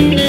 Yeah.